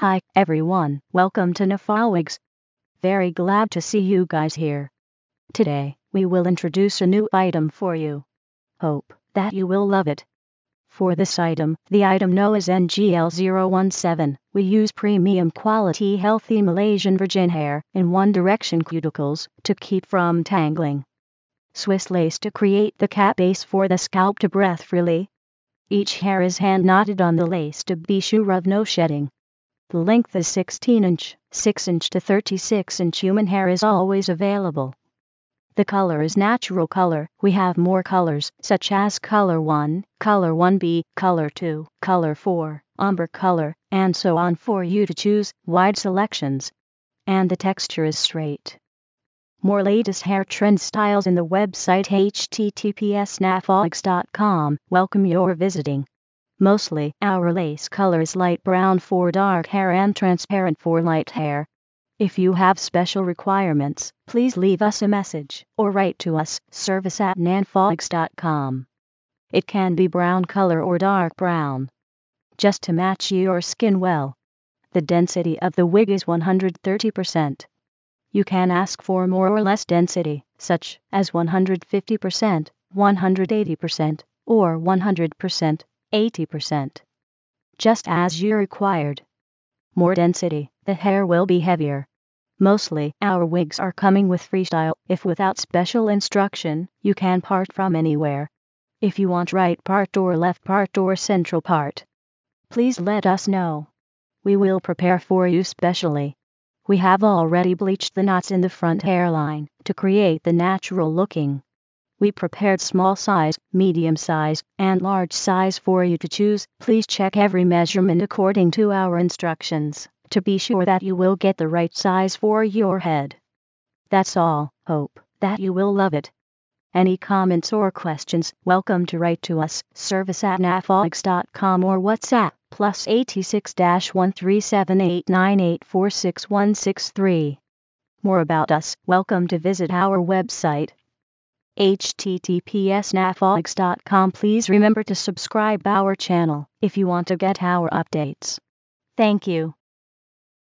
Hi, everyone. Welcome to Nafawigs. Very glad to see you guys here. Today, we will introduce a new item for you. Hope that you will love it. For this item, the item known as NGL017, we use premium quality healthy Malaysian virgin hair in one direction cuticles to keep from tangling. Swiss lace to create the cap base for the scalp to breath freely. Each hair is hand knotted on the lace to be sure of no shedding. The length is 16 inch, 6 inch to 36 inch human hair is always available. The color is natural color. We have more colors, such as color 1, color 1B, color 2, color 4, umber color, and so on for you to choose, wide selections. And the texture is straight. More latest hair trend styles in the website https nafawigs.com. Welcome your visiting. Mostly, our lace color is light brown for dark hair and transparent for light hair. If you have special requirements, please leave us a message or write to us, service at nafawigs.com. It can be brown color or dark brown. Just to match your skin well. The density of the wig is 130%. You can ask for more or less density, such as 150%, 180%, or 100%. 80%. Just as you required. More density, the hair will be heavier. Mostly, our wigs are coming with freestyle. If without special instruction, you can part from anywhere. If you want right part or left part or central part, please let us know. We will prepare for you specially. We have already bleached the knots in the front hairline to create the natural looking. We prepared small size, medium size, and large size for you to choose. Please check every measurement according to our instructions to be sure that you will get the right size for your head. That's all. Hope that you will love it. Any comments or questions, welcome to write to us, service at nafawigs.com or WhatsApp, plus 86 13789846163. More about us, welcome to visit our website, https nafawigs.com please remember to subscribe our channel if you want to get our updates. Thank you.